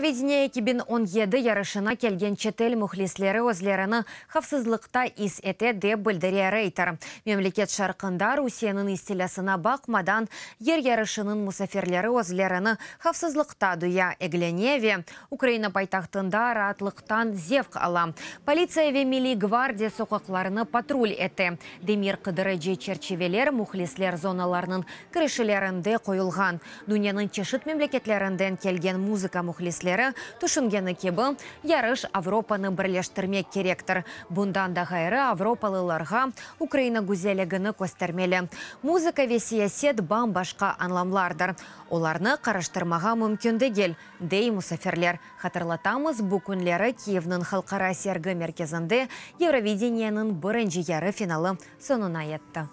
Евровидение 2017 ярышына келген четел мұхлислері өзлеріні хавсызлықта ис әте деп білдіре рейтер. Мемлекет шарқында Русияның истилясына бақмадан ер ярышының мұсаферлері өзлеріні хавсызлықта дуя Эгленеве, Украина пайтақтында ратлықтан зевк ала. Полиция ве мили гвардия соқықларыны патруль әте. Демир қыдыры же черчевелер мұхлислер зоналарының кірішілерінде қойылған. Дүнияның чешіт мемлекетлерінден келген музыка мұхлислері тұшынгені кебі ярыш Авропаны бірлештірмек керектір. Бұндан да ғайры Авропалыларға Украина гүзелігіні көстермелі. Музыка ве сиясет бам башқа анламлардыр. Оларны қараштырмаға мүмкінді кел, дей мұсаферлер. Хатырлатамыз күнлері Киевнің халқара сергі мерkezінде Евровиденияның бірінші яры финалы сонына етті.